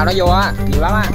าวนะโยอะอยู่แล้วอะ